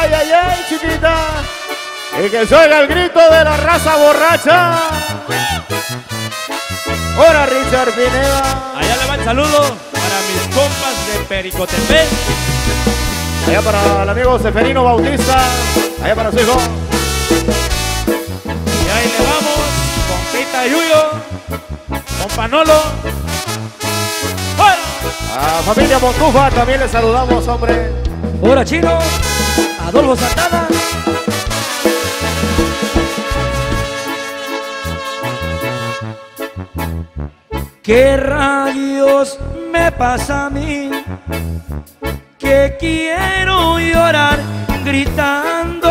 Ay, ay, ay, chiquita. Y que se oiga el grito de la raza borracha. Ahora Richard Pineda. Allá le va el saludo para mis compas de Pericotepec. Allá para el amigo Seferino Bautista. Allá para su hijo. Y ahí le vamos, compita Yuyo, con Panolo. A familia Montufa también le saludamos, hombre. Ahora chino, Adolfo Santana. ¿Qué rayos me pasa a mí? Que quiero llorar gritando.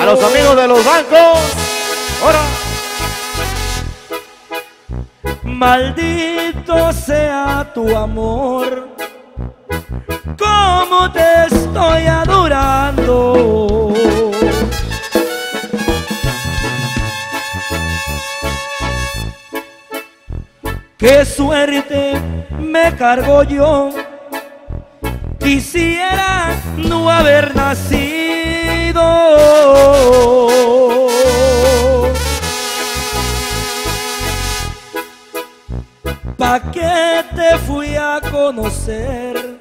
A los amigos de los bancos. Ahora. Maldito sea tu amor, te estoy adorando. Qué suerte me cargo yo, quisiera no haber nacido. ¿Pa' qué te fui a conocer?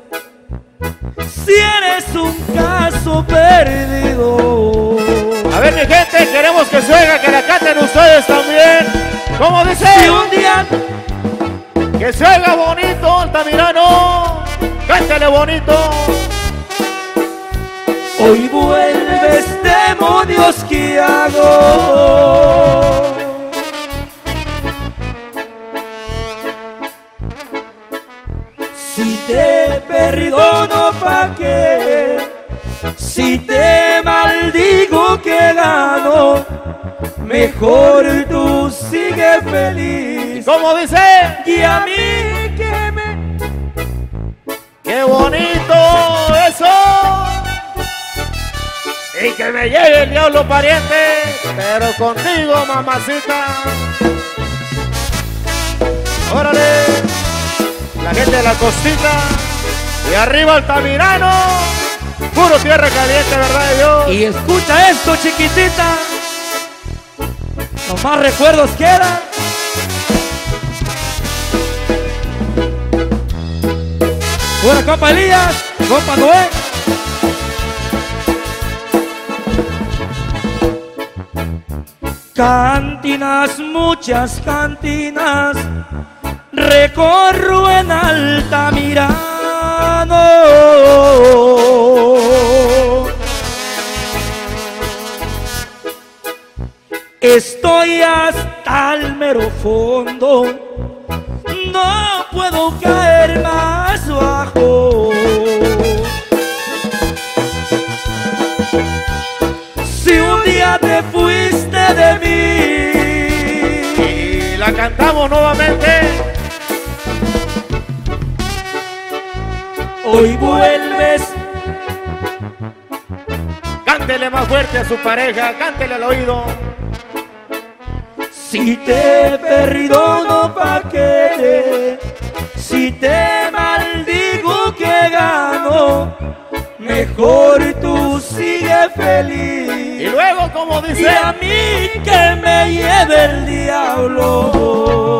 Si eres un caso perdido. A ver, mi gente, queremos que se oiga, que la canten ustedes también. ¿Cómo dice? Si un día Que se oiga bonito, Altamirano. Cántale bonito. hoy vuelves, demonios, ¿qué hago? Si te perdono, ¿pa' qué? Si te maldigo, que gano? Mejor tú sigue feliz. ¿Cómo dice? Y a mí que me ¡Qué bonito eso! Y que me llegue el diablo pariente, pero contigo, mamacita. Órale, la gente de la costita y arriba Altamirano. Puro tierra caliente, ¿verdad Dios? Y escucha esto, chiquitita. Los más recuerdos quedan. Buena compa Elías, compa Noé. Cantinas, muchas cantinas, recorro en Altamirano. Estoy hasta el mero fondo, no puedo caer más bajo. Si un día te fuiste de mí, Y la cantamos nuevamente. Cántele más fuerte a su pareja, cántele al oído. si te perdono pa' qué, si te maldigo que gano, mejor tú sigue feliz. Y luego, como Y dice, a mí que me lleve el diablo.